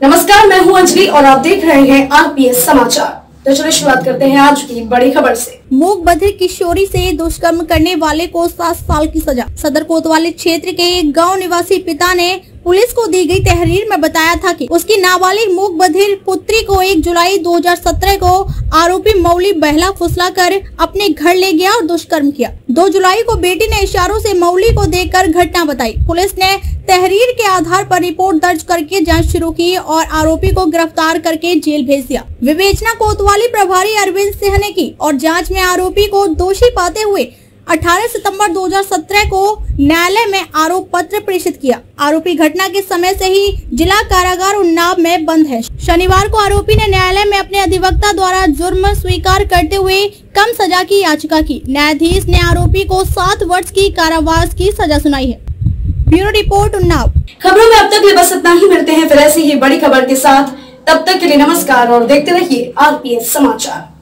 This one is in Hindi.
नमस्कार, मैं हूँ अंजलि और आप देख रहे हैं आरपीएस समाचार। तो चलिए शुरुआत करते हैं आज की बड़ी खबर से। मूक बधिर किशोरी से दुष्कर्म करने वाले को सात साल की सजा। सदर कोतवाली क्षेत्र के एक गाँव निवासी पिता ने पुलिस को दी गई तहरीर में बताया था कि उसकी नाबालिग मूक बधिर पुत्री को 1 जुलाई 2017 को आरोपी मौली बहला फुसला कर अपने घर ले गया और दुष्कर्म किया। 2 जुलाई को बेटी ने इशारों से मौली को देखकर घटना बताई। पुलिस ने तहरीर के आधार पर रिपोर्ट दर्ज करके जाँच शुरू की और आरोपी को गिरफ़्तार करके जेल भेज दिया। विवेचना कोतवाली प्रभारी अरविंद सिंह ने की और जाँच में आरोपी को दोषी पाते हुए 18 सितंबर 2017 को न्यायालय में आरोप पत्र प्रेषित किया। आरोपी घटना के समय से ही जिला कारागार उन्नाव में बंद है। शनिवार को आरोपी ने न्यायालय में अपने अधिवक्ता द्वारा जुर्म स्वीकार करते हुए कम सजा की याचिका की। न्यायाधीश ने आरोपी को सात वर्ष की कारावास की सजा सुनाई है। Bureau report Unnao. खबरों में अब तक बस इतना ही। मिलते हैं फिर ऐसी ही बड़ी खबर के साथ। तब तक के लिए नमस्कार और देखते रहिए आरपीएस समाचार।